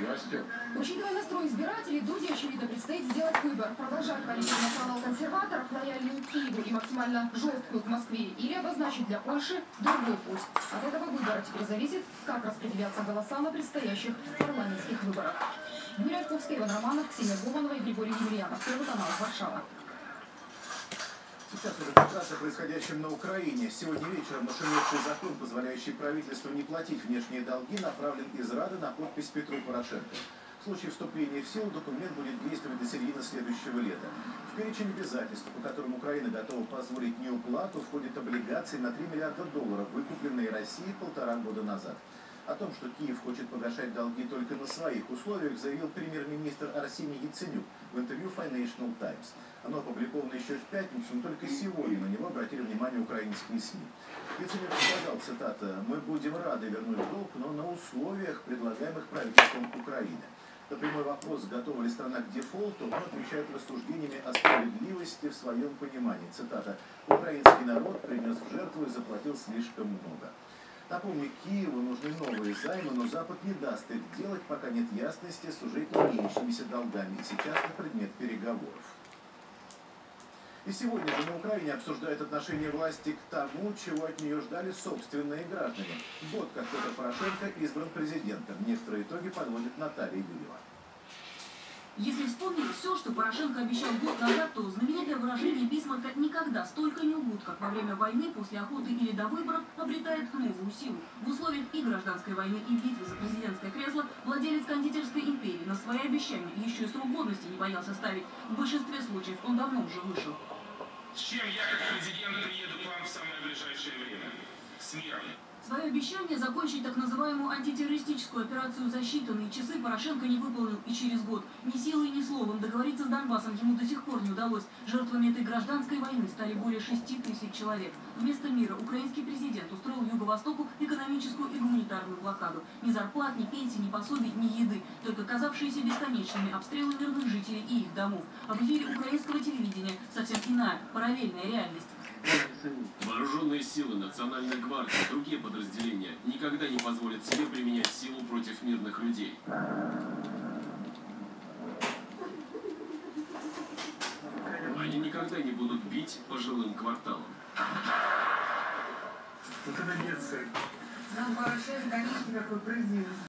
властью. Учитывая настрой избирателей, Дуде, очевидно, предстоит сделать выбор. Продолжать политику национал-консерваторов, лояльную Киеву и максимально жесткую к Москве, или обозначить для Польши другой путь. От этого выбора теперь зависит, как распределятся голоса на предстоящих парламентских выборах. Юлия Ковская, Иван Романов, Ксения Гуманова и Григорий Емельянов. Первый канал, Варшава. Сейчас уже о происходящем на Украине. Сегодня вечером нашумевший закон, позволяющий правительству не платить внешние долги, направлен из Рады на подпись Петру Порошенко. В случае вступления в силу документ будет действовать до середины следующего лета. В перечень обязательств, по которым Украина готова позволить неуплату, входят облигации на 3 миллиарда долларов, выкупленные Россией полтора года назад. О том, что Киев хочет погашать долги только на своих условиях, заявил премьер-министр Арсений Яценюк в интервью Financial Times. Оно опубликовано еще в пятницу, но только сегодня на него обратили внимание украинские СМИ. Яценюк сказал, цитата, «Мы будем рады вернуть долг, но на условиях, предлагаемых правительством Украины». На прямой вопрос, готова ли страна к дефолту, он отвечает рассуждениями о справедливости в своем понимании. Цитата, «Украинский народ принес в жертву и заплатил слишком много». Напомню, Киеву нужны новые займы, но Запад не даст их делать, пока нет ясности с уже имеющимися долгами. Сейчас это предмет переговоров. И сегодня же на Украине обсуждают отношение власти к тому, чего от нее ждали собственные граждане. Вот как Петр Порошенко избран президентом. Некоторые итоги подводит Наталья Юрьева. Если вспомнить все, что Порошенко обещал год назад, то знаменитое выражение Бисмарка «никогда столько не лгут, как во время войны, после охоты или до выборов» обретает новую силу. В условиях и гражданской войны, и битвы за президентское кресло владелец кондитерской империи на свои обещания еще и срок годности не боялся ставить. В большинстве случаев он давно уже вышел. С чем я, как президент, приеду к вам в самое ближайшее время? С миром. Свое обещание закончить так называемую антитеррористическую операцию за считанные часы Порошенко не выполнил и через год. Ни силой, ни словом договориться с Донбассом ему до сих пор не удалось. Жертвами этой гражданской войны стали более 6 тысяч человек. Вместо мира украинский президент устроил Юго-Востоку экономическую и гуманитарную блокаду. Ни зарплат, ни пенсий, ни пособий, ни еды. Только казавшиеся бесконечными обстрелы мирных жителей и их домов. А в эфире украинского телевидения совсем иная, параллельная реальность. Вооруженные силы, Национальная гвардия, другие подразделения никогда не позволят себе применять силу против мирных людей. Они никогда не будут бить по жилым кварталам. Нам Порошенко, конечно, какой президент.